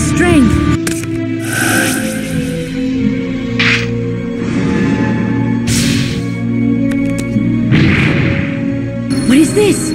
Strength! What is this?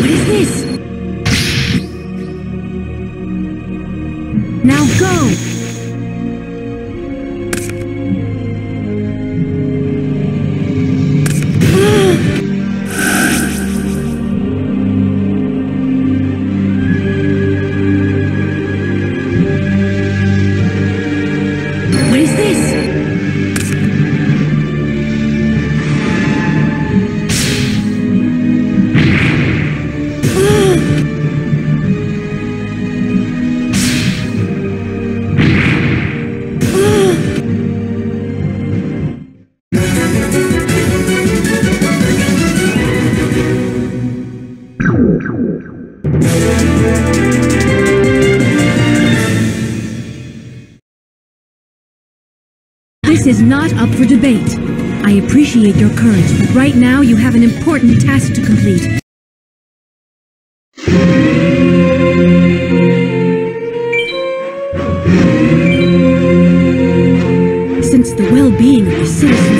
What is this? Now go! Is not up for debate. I appreciate your courage, but right now you have an important task to complete. Since the well-being of the citizens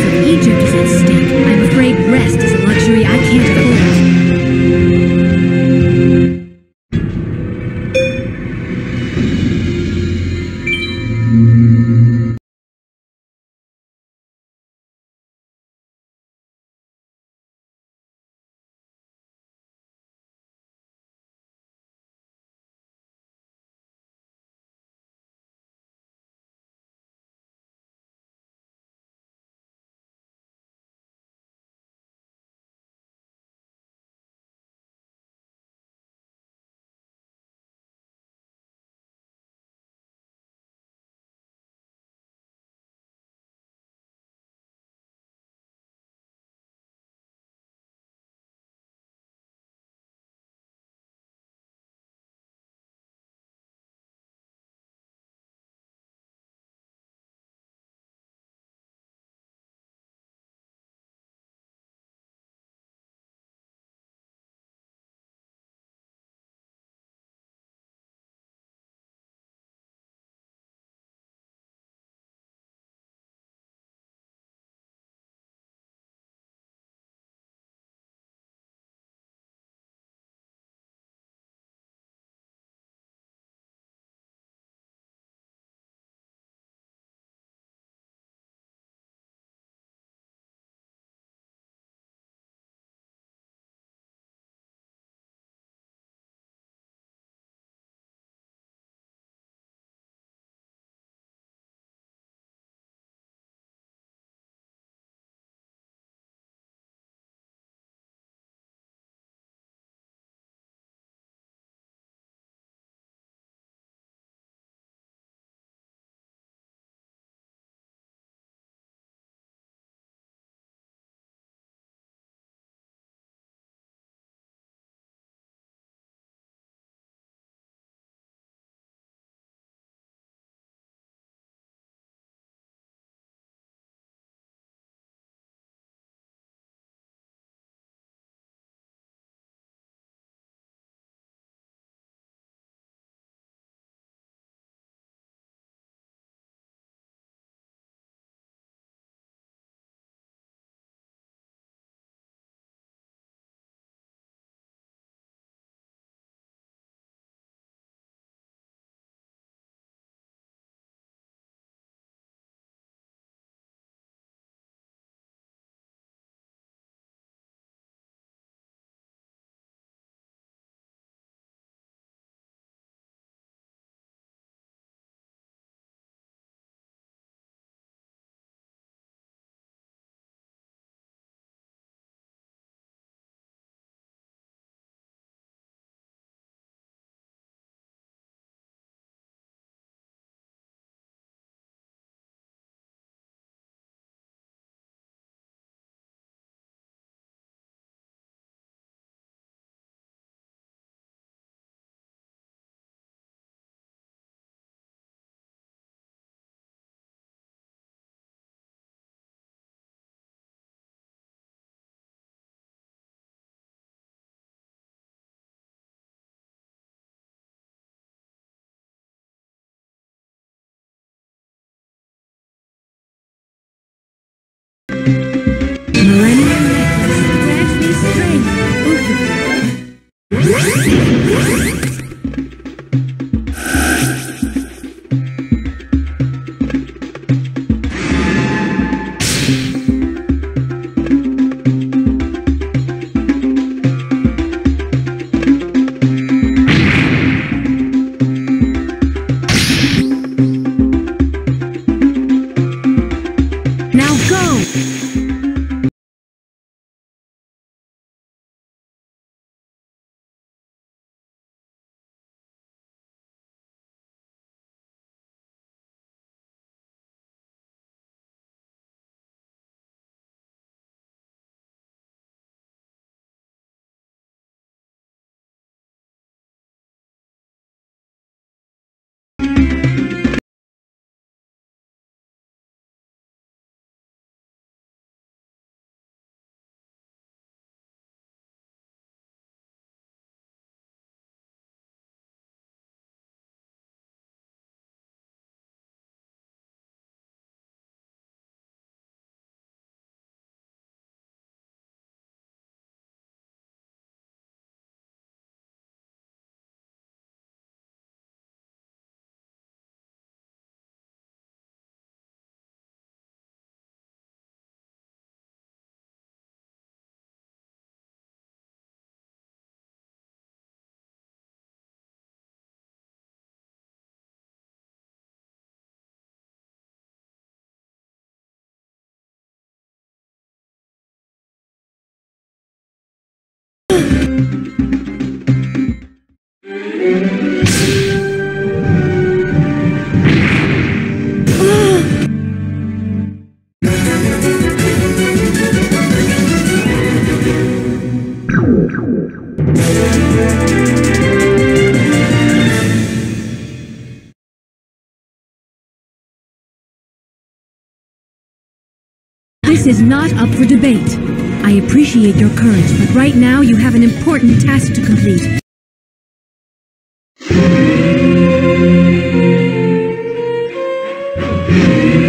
This is not up for debate. I appreciate your courage, but right now you have an important task to complete.